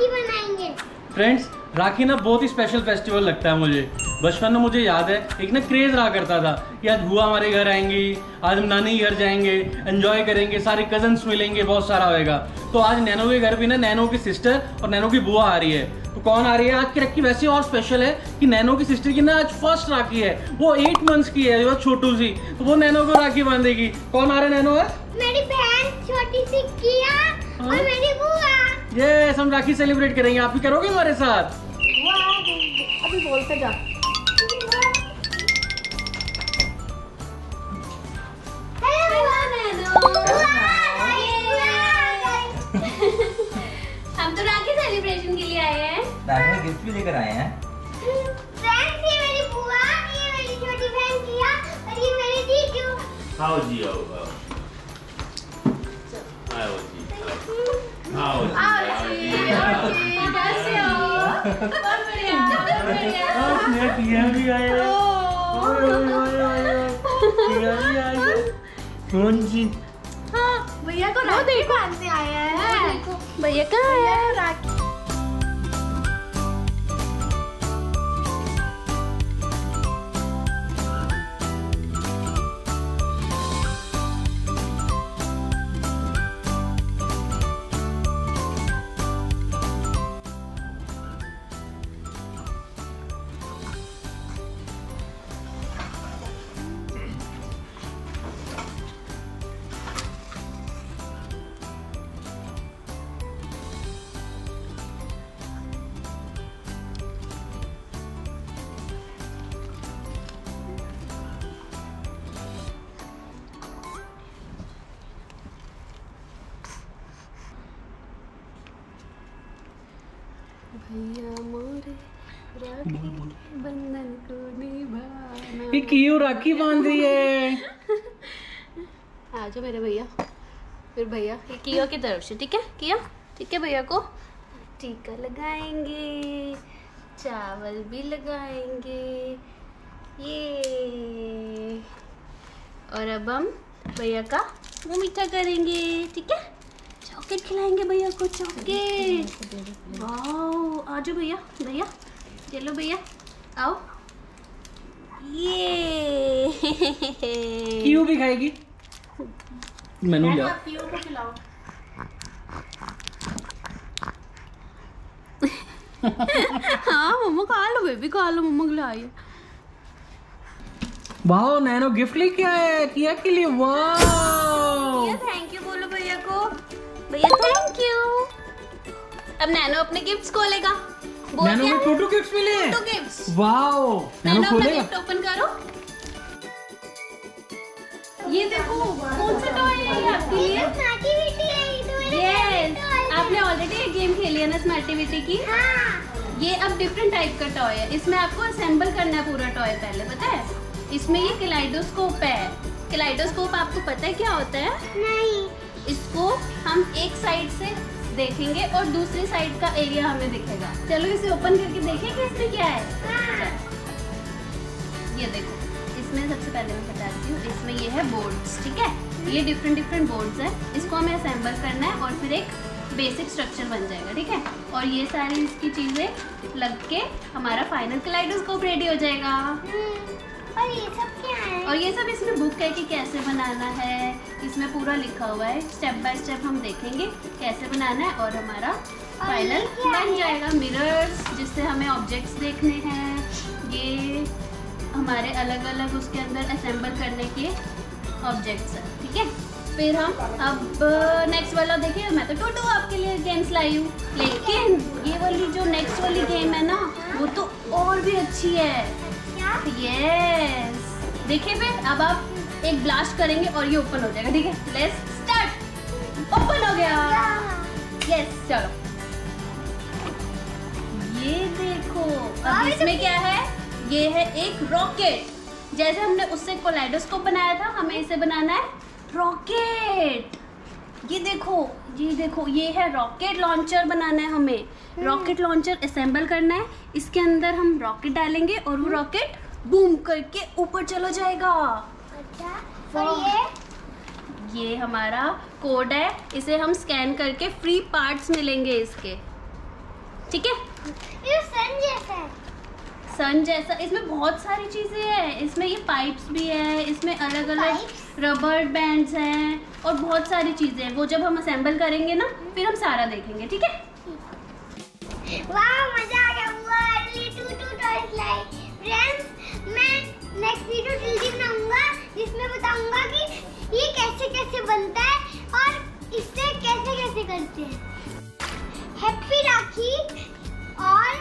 राखी बनाएँगे। फ्रेंड्स राखी ना बहुत ही स्पेशल फेस्टिवल लगता है मुझे। बचपन में मुझे याद है एक ना क्रेज रहा करता था कि आज बुआ हमारे घर आएँगी आज हम नानी घर जाएँगे एंजॉय करेंगे सारे कजन्स मिलेंगे बहुत सारा होएगा। तो आज नैनो के घर भी ना नैनो की सिस्टर और नैनो की बुआ आ रही है। तो कौन आ रही है? आज की राखी वैसे और स्पेशल है कि नैनो की सिस्टर की ना आज फ़र्स्ट राखी है। वो एट मंथ्स की है वो छोटू सी। तो वो नैनो को राखी बांधेगी। कौन आ रहा है नैनो है मेरी बहन छोटी सी किया और हाँ? मेरी बुआ। ये हम राखी सेलिब्रेट करेंगे। आप भी करोगे हमारे साथ? अभी बोल के जा। हम तो राखी सेलिब्रेशन के लिए आए हैं। में गिफ्ट भी लेकर आए हैं। फ्रेंड्स ये मेरी बुआ ये मेरी छोटी बहन किया और ये मेरी जीजू। आओ जी आओ आओ आओ जी आओ आओ जी। आओ जी बढ़िया बहुत भी आया कौन जी भैया को राखी बांधने आया है। भैया कहाँ आया राखी भैया मोरे बंधन को निभाना। ये क्यों राखी बाँध रही है? आ जाओ मेरे भैया। फिर भैया ये किया की तरफ़ से ठीक है? किया? ठीक है भैया को? टीका लगाएँगे चावल भी लगाएँगे। ये। और अब हम भैया का मुँह मीठा करेंगे ठीक है? चॉकलेट खिलाएँगे भैया को चॉकलेट वाह आ जाओ भैया भैया चलो भैया आओ। ये। क्यों भी खाएगी? मेनू लिया को खिलाओ। हाँ मम्मा खा लो बेबी खा लो मम्मा खिलाई वाह नैनो गिफ्ट लेके आया है किया के लिए? वाह थैंक यू बोलो। भैया थैंक यू अब नैनो अपने गिफ्ट्स खोलेगा। नैनो में टू टू गिफ्ट्स मिले। हैं टू गिफ्ट्स वाह नैनो खोलेगा। गिफ्ट ओपन करो। ये देखो कौन सा टॉय है ये आपके लिए? एक्टिविटी है ये तो मेरे यस है। आपने ऑलरेडी एक गेम खेली है ना स्मार्टिविटी की? हाँ। ये अब डिफरेंट टाइप का टॉय है। इसमें आपको असेंबल करना है पूरा टॉय पहले पता है? इसमें ये किलाइडोस्कोप है। किलाइडोस्कोप आपको पता है क्या होता है? नहीं। इसको हम एक साइड से देखेंगे और दूसरी साइड का एरिया हमें दिखेगा। चलो इसे ओपन करके देखें कि इसमें क्या है। हाँ। ये देखो इसमें सबसे पहले मैं बताती हूँ इसमें ये है बोर्ड्स ठीक है? ये डिफरेंट डिफरेंट बोर्ड्स हैं। इसको हमें असेंबल करना है और फिर एक बेसिक स्ट्रक्चर बन जाएगा ठीक है? और ये सारी इसकी चीज़ें लग के हमारा फाइनल कलाइडोस्कोप रेडी हो जाएगा। हम्म, और ये सब और ये सब इसमें बुक है कि कैसे बनाना है। इसमें पूरा लिखा हुआ है। स्टेप बाय स्टेप हम देखेंगे कैसे बनाना है और हमारा फाइनल ये बन जाएगा। मिरर्स जिससे हमें ऑब्जेक्ट्स देखने हैं। ये हमारे अलग अलग उसके अंदर असेंबल करने के ऑब्जेक्ट्स हैं ठीक है? फिर हम अब नेक्स्ट वाला देखिए। मैं तो टोटो आपके लिए गेम्स लाई हूँ। लेकिन ये वाली जो नेक्स्ट वाली गेम है ना वो तो और भी अच्छी है। यस देखिए फिर अब आप एक ब्लास्ट करेंगे और ये ओपन हो जाएगा ठीक है? लेट्स स्टार्ट ओपन हो गया. यस चलो. ये देखो अब इसमें क्या है? ये है एक रॉकेट जैसे हमने उससे कोलाइडोस्कोप बनाया था हमें इसे बनाना है रॉकेट ये देखो ये देखो ये है रॉकेट लॉन्चर बनाना है हमें. रॉकेट लॉन्चर असेंबल करना है. इसके अंदर हम रॉकेट डालेंगे और वो रॉकेट बूम करके ऊपर चला जाएगा। अच्छा और ये? ये हमारा कोड है इसे हम स्कैन करके फ्री पार्ट्स मिलेंगे इसके। ठीक है? ये सन जैसा है। सन जैसा इसमें बहुत सारी चीज़ें हैं। इसमें ये पाइप्स भी है इसमें अलग अलग रबर बैंड्स हैं और बहुत सारी चीज़ें हैं। वो जब हम असेंबल करेंगे ना फिर हम सारा देखेंगे ठीक है? वाह मज़ा आ गया। हुआ टू टू टॉयज लाई। फ्रेंड्स मैं नेक्स्ट वीडियो जल्दी बनाऊँगा, जिसमें बताऊँगा कि ये कैसे कैसे बनता है और इससे कैसे कैसे करते हैं। Happy Rakhi all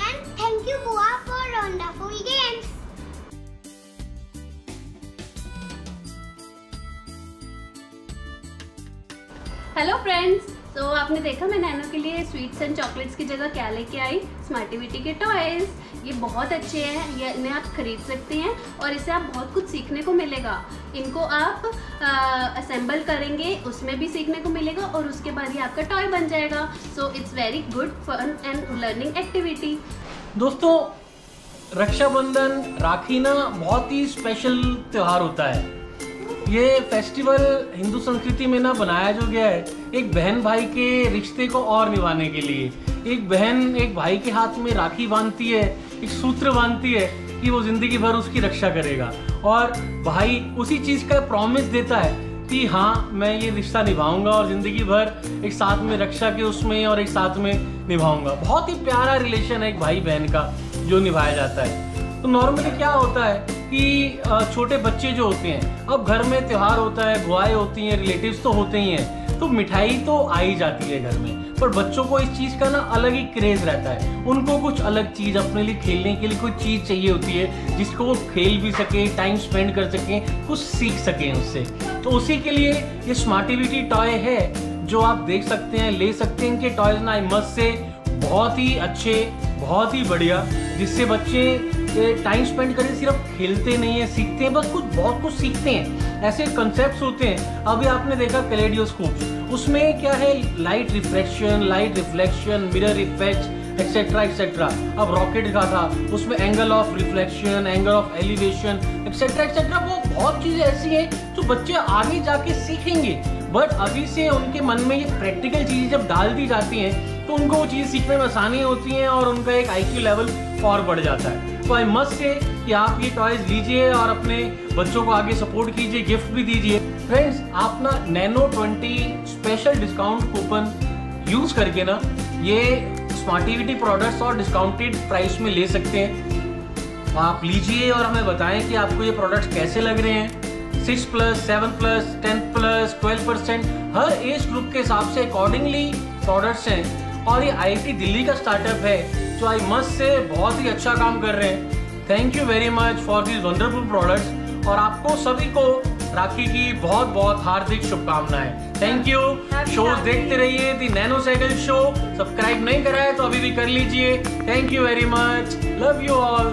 and thank you bua for wonderful games hello friends तो आपने देखा मैं नैनो के लिए स्वीट्स एंड चॉकलेट्स की जगह क्या लेके आई? स्मार्टिविटी के टॉयज ये बहुत अच्छे हैं, ये इन्हें आप खरीद सकते हैं और इसे आप बहुत कुछ सीखने को मिलेगा। इनको आप असेंबल करेंगे, उसमें भी सीखने को मिलेगा और उसके बाद ये आपका टॉय बन जाएगा। So it's very good fun and learning activity दोस्तों, रक्षाबंधन, राखी ना बहुत ही स्पेशल त्योहार होता है। ये फेस्टिवल हिंदू संस्कृति में ना बनाया जो गया है, एक बहन भाई के रिश्ते को और निभाने के लिए। एक बहन एक भाई के हाथ में राखी बांधती है, एक सूत्र बांधती है कि वो ज़िंदगी भर उसकी रक्षा करेगा। और भाई उसी चीज़ का प्रॉमिस देता है कि हाँ मैं ये रिश्ता निभाऊँगा और ज़िंदगी भर एक साथ में रक्षा के उसमें और एक साथ में निभाऊँगा। बहुत ही प्यारा रिलेशन है एक भाई बहन का जो निभाया जाता है। तो नॉर्मली क्या होता है कि छोटे बच्चे जो होते हैं, अब घर में त्यौहार होता है बुआएँ होती हैं, रिलेटिव्स तो होते ही हैं तो मिठाई तो आ ही जाती है घर में। पर बच्चों को इस चीज़ का ना अलग ही क्रेज रहता है। उनको कुछ अलग चीज़ अपने लिए खेलने के लिए कोई चीज़ चाहिए होती है, जिसको वो खेल भी सके, टाइम स्पेंड कर सकें, कुछ सीख सकें उससे। तो उसी के लिए ये स्मार्टिविटी टॉय है, जो आप देख सकते हैं, ले सकते हैं इनके टॉयज ना मस्त से, बहुत ही अच्छे, बहुत ही बढ़िया, जिससे बच्चे टाइम स्पेंड करें, सिर्फ़ खेलते नहीं है, सीखते हैं, बस कुछ, बहुत कुछ सीखते हैं। ऐसे कंसेप्ट होते हैं। अभी आपने देखा कैलेडियोस्कोप उसमें क्या है? Light reflection light reflection mirror effect etcetera etcetera अब रॉकेट का था। उसमें angle of reflection angle of elevation etcetera etcetera वो बहुत चीज़ें ऐसी हैं जो बच्चे आगे जाके सीखेंगे। बट अभी से उनके मन में ये प्रैक्टिकल चीज़ें जब डाल दी जाती हैं तो उनको वो चीज़ सीखने में आसानी होती है और उनका एक आईक्यू लेवल और बढ़ जाता है। तो आई मस्ट से कि आप ये टॉयज लीजिए और अपने बच्चों को आगे सपोर्ट कीजिए गिफ्ट भी दीजिए। फ्रेंड्स आप ना Nano twenty special discount coupon use करके ना, ये स्मार्टिविटी प्रोडक्ट्स और डिस्काउंटेड प्राइस में ले सकते हैं। आप लीजिए और हमें बताएँ कि आपको ये प्रोडक्ट्स कैसे लग रहे हैं। Six plus seven plus ten plus twelve percent हर एज ग्रुप के हिसाब से अकॉर्डिंगली प्रोडक्ट्स हैं। और ये आईआईटी दिल्ली का स्टार्टअप है। जो आई मस्ट से बहुत ही अच्छा काम कर रहे हैं। Thank you very much for this wonderful products और आपको सभी को राखी की बहुत बहुत हार्दिक शुभकामनाएँ। थैंक यू शो देखते रहिए the Nano cycle show subscribe नहीं करा है तो अभी भी कर लीजिए। Thank you very much love you all